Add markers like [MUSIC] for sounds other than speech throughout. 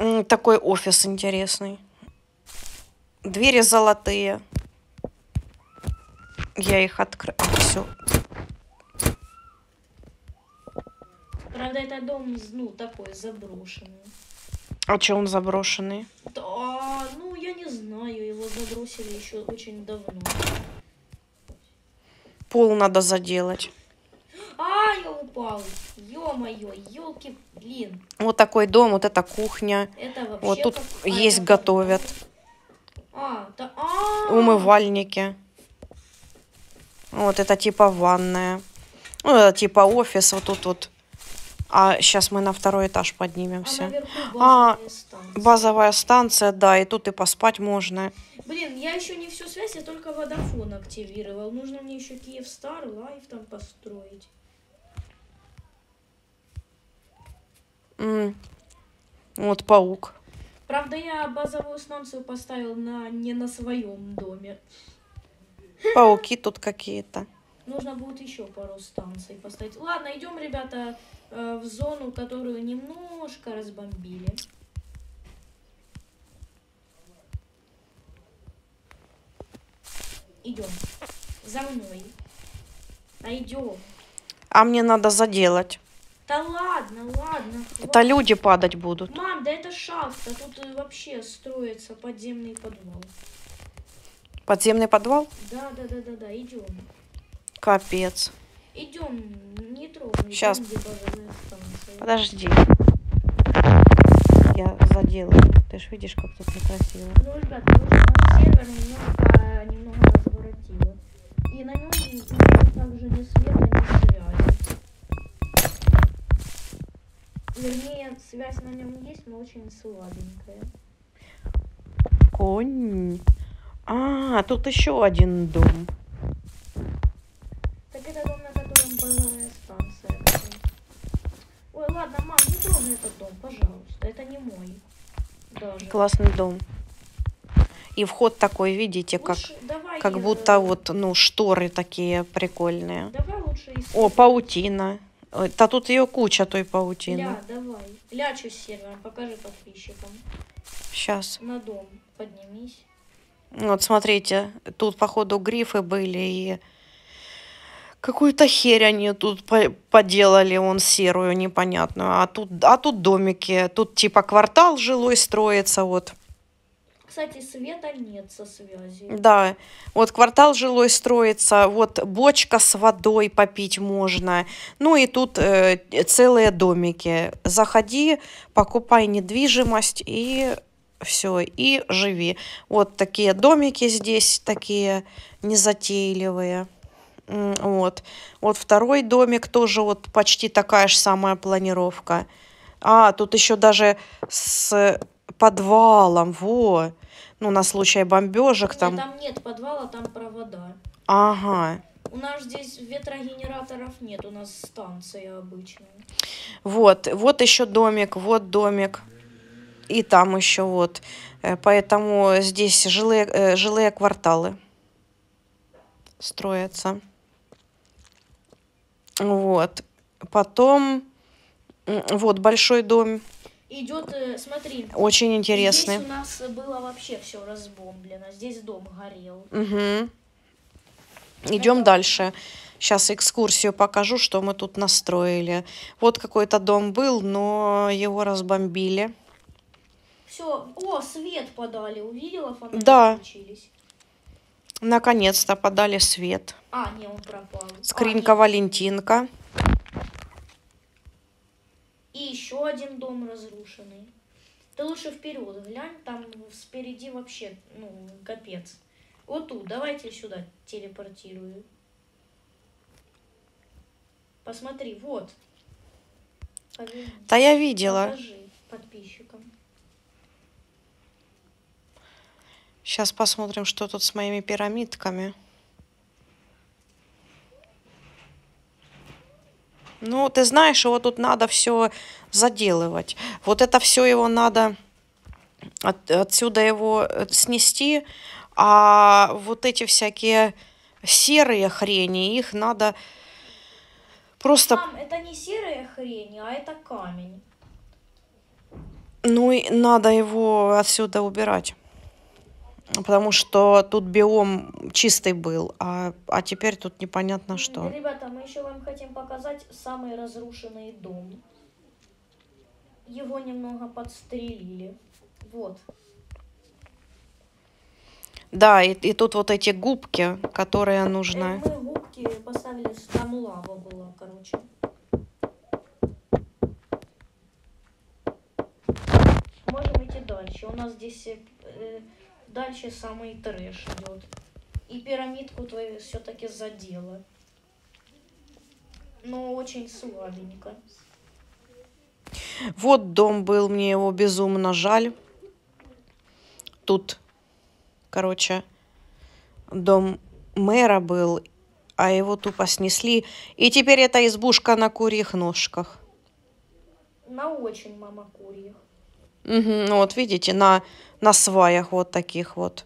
Такой офис интересный. Двери золотые. Я их открою. Все. Правда, это дом, ну, такой заброшенный. А че он заброшенный? Да, ну, я не знаю, его забросили еще очень давно. Пол надо заделать. А, я упал. Ё-моё, ёлки, блин. Вот такой дом, вот эта кухня. Это. Вот тут как- есть это готовят. А, да, а, Умывальники. Вот это типа ванная. Ну, это типа офис. Вот тут вот. А сейчас мы на второй этаж а поднимемся. А, базовые станции. Базовая станция, да, и тут и поспать можно. Блин, я еще не всю связь, я только водофон активировал. Нужно мне еще Киевстар лайф там построить. Вот паук. Правда, я базовую станцию поставил на не на своем доме. Пауки тут какие-то. Нужно будет еще пару станций поставить. Ладно, идем, ребята, э, в зону, которую немножко разбомбили. Идем. За мной. Найдем. А мне надо заделать. Да ладно, ладно. Это хватит. люди падать будут. Мам, да это шахта. Тут э, вообще строится подземный подвал. Подземный подвал? Да, да, да, да, да. Идем. Капец. Идем, не трогай. Базовая станция. Подожди. Я заделаю. Ты ж видишь, как тут некрасиво. Ну, ребят, наш сервер немного, немного разворотило. И на нем также ни света, ни связи. Вернее, связь на нем есть, но очень слабенькая. Конь. А, тут еще один дом. Так это дом, на котором базовая станция. Ой, ладно, мам, не трогай этот дом, пожалуйста. Это не мой. Даже. Классный дом. И вход такой, видите, как, Лучше давай, как э, будто вот, ну, шторы такие прикольные. Давай лучше. О, паутина. Да тут ее куча той паутины. Ля, давай. Лячу с сервером, покажи подписчикам. Сейчас. На дом поднимись. Вот смотрите, тут походу грифы были и какую-то херь они тут по- поделали, он серую непонятную. А тут, а тут домики, тут типа квартал жилой строится, вот. Кстати, света нет со связью. Да, вот квартал жилой строится, вот бочка с водой попить можно. Ну и тут э, целые домики. Заходи, покупай недвижимость и все, и живи. Вот такие домики здесь, такие незатейливые. Вот. Вот второй домик тоже вот почти такая же самая планировка. А, тут еще даже с подвалом, во. Ну, на случай бомбежек Нет, там. там нет подвала, там провода. Ага. У нас здесь ветрогенераторов нет, у нас станция обычная. Вот, вот еще домик, вот домик. И там еще вот. Э, Поэтому здесь жилые, э, жилые кварталы строятся. Вот. Потом, вот большой дом, Идет, э, смотри. очень интересный. Здесь у нас было вообще все разбомблено. Здесь дом горел. Угу. Идем дальше. Сейчас экскурсию покажу, что мы тут настроили. Вот какой-то дом был, но его разбомбили. Все, о, свет подали, увидела, фонари Да. включились. Наконец-то подали свет. А, не, он пропал. Скринька А, Валентинка. нет. И еще один дом разрушенный. Ты лучше вперед глянь, там спереди вообще, ну, капец. Вот тут, давайте сюда телепортирую. Посмотри, вот. Поверни. Да я видела. Покажи подписчикам. Сейчас посмотрим, что тут с моими пирамидками. Ну, ты знаешь, его тут надо все заделывать. Вот это все его надо от- отсюда его э, снести, а вот эти всякие серые хрени, их надо просто... Мам, это не серая хрень, а это камень. Ну и надо его отсюда убирать. Потому что тут биом чистый был, а, а теперь тут непонятно что. Ребята, мы еще вам хотим показать самый разрушенный дом. Его немного подстрелили. Вот. Да, и, и тут вот эти губки, которые Э, нужно. Мы губки поставили, там лава была, короче. Можем идти дальше. У нас здесь э, дальше самый трэш идет. И пирамидку твою все-таки задела. Но очень слабенько. Вот дом был, мне его безумно жаль. Тут, короче, дом мэра был, а его тупо снесли. И теперь эта избушка на курьих ножках. На очень мама курьих. Мгм, ну вот видите, на, на сваях вот таких вот.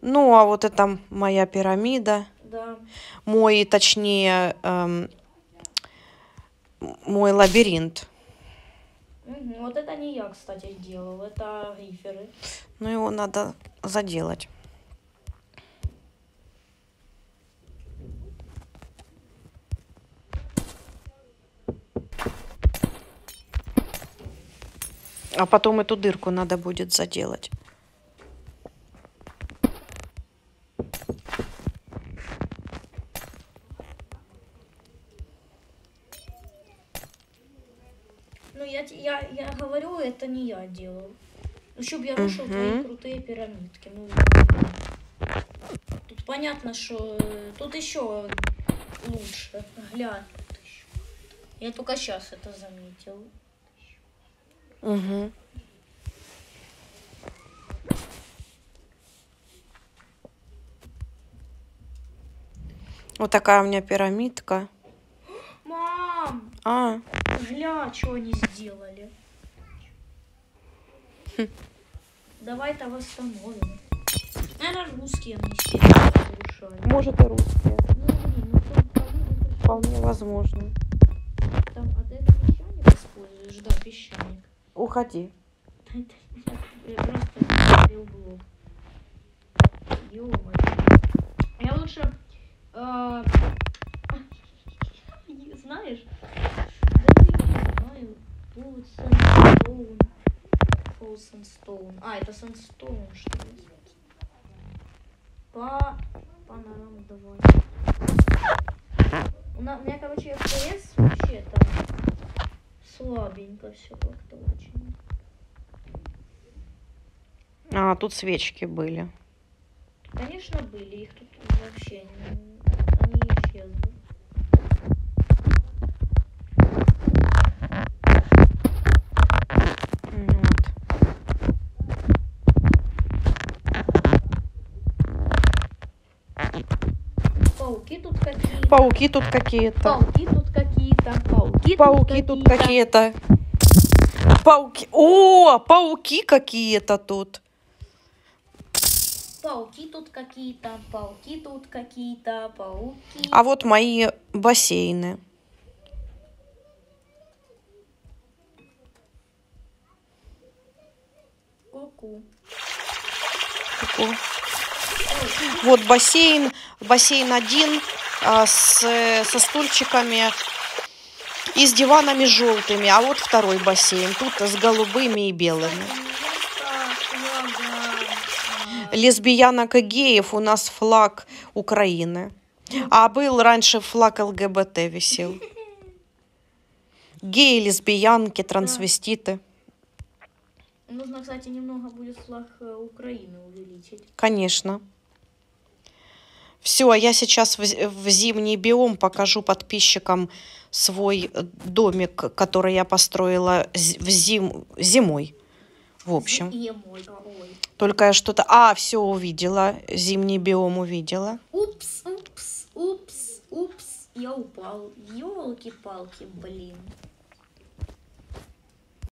Ну, а вот это моя пирамида. Да. Мой, точнее, эм, мой лабиринт. Мгм. Вот это не я, кстати, делал. Это риферы. Ну, его надо заделать. А потом эту дырку надо будет заделать. Ну, я, я, я говорю, это не я делал. Ну, чтоб я рушил твои крутые пирамидки. Ну, тут понятно, что э, тут еще лучше. Глянь. Я только сейчас это заметил. Угу. Вот такая у меня пирамидка. Мам, А, гля, что они сделали. Хм. Давай-то восстановим. Наверное, русские они сильно может и русские. Ну, блин, ну там это Вполне возможно. Там, а ты это песчаник используешь? Да, песчаник. Уходи. [LAUGHS] Я просто блог. Ё-моё. Я лучше... э, Знаешь? Даже не знаю. Тут Sandstone. Full Sandstone. А, это Sandstone, что ли? По... Панорама давай. У, на- у меня, короче, FPS вообще там слабенько все как-то очень. А, тут свечки были. Конечно, были, их тут вообще не- они исчезли. Вот. Пауки тут какие-то. Пауки тут какие-то. Пауки тут какие-то. Пауки, Пауки тут какие-то. Пауки. О, пауки какие-то тут. Пауки тут какие-то. Пауки тут какие-то. Пауки. А вот мои бассейны. Ку-ку. Ку-ку. Вот бассейн, бассейн один с, со стульчиками и с диванами желтыми, а вот второй бассейн, тут с голубыми и белыми. А, Лесбиянок и геев у нас флаг Украины, а был раньше флаг ЛГБТ висел. Геи, лесбиянки, трансвеститы, Нужно, кстати, немного будет флаг э, Украины увеличить. конечно. Все, я сейчас в, в зимний биом покажу подписчикам свой э, домик, который я построила в зим, зимой. В общем, И мой, а, ой. только я что-то... А, все увидела, зимний биом увидела. Упс, упс, упс, упс. Я упал. Елки-палки, блин.